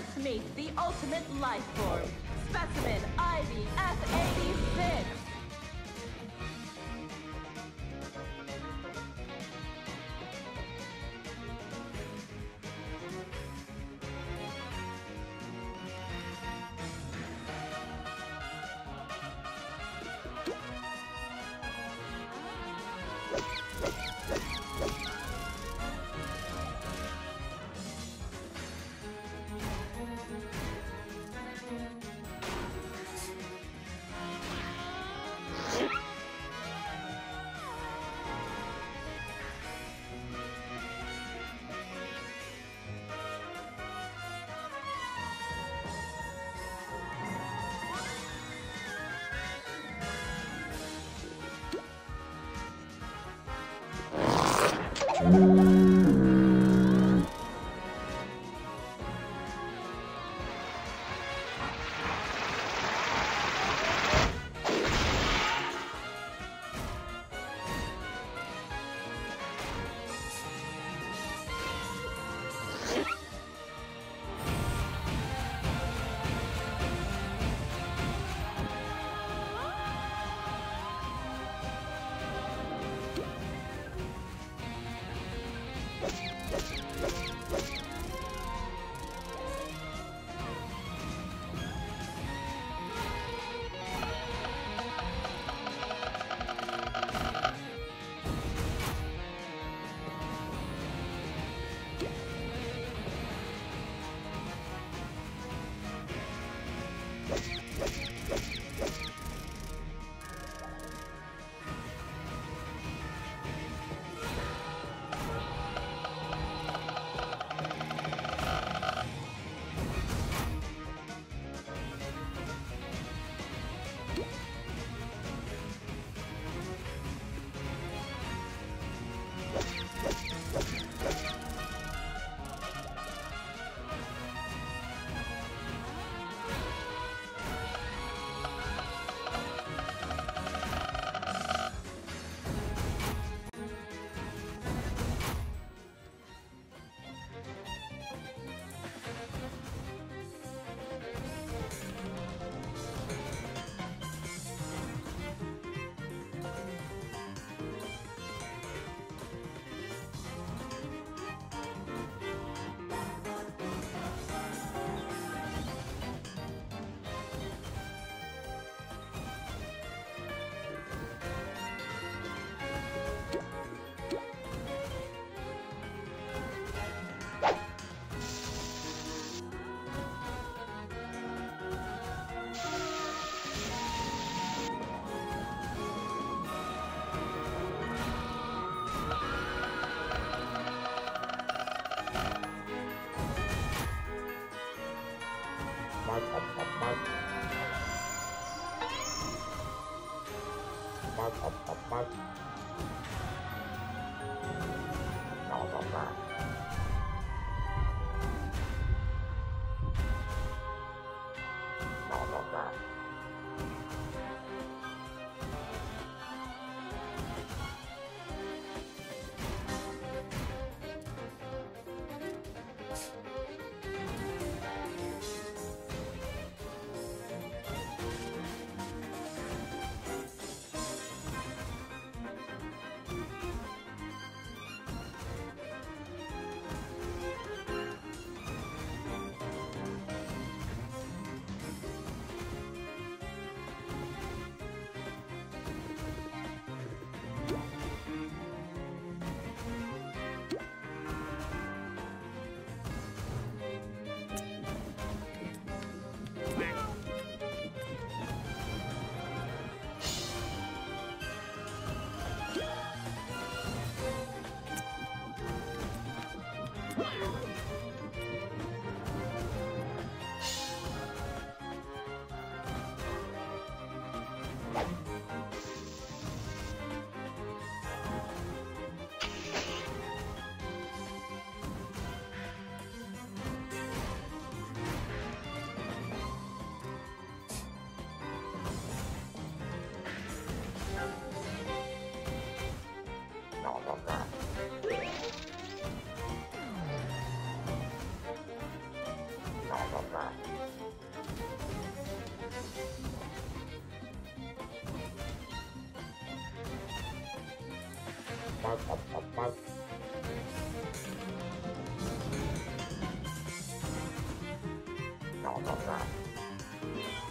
Let's meet the ultimate life form, specimen Ivy F86. No, no, no.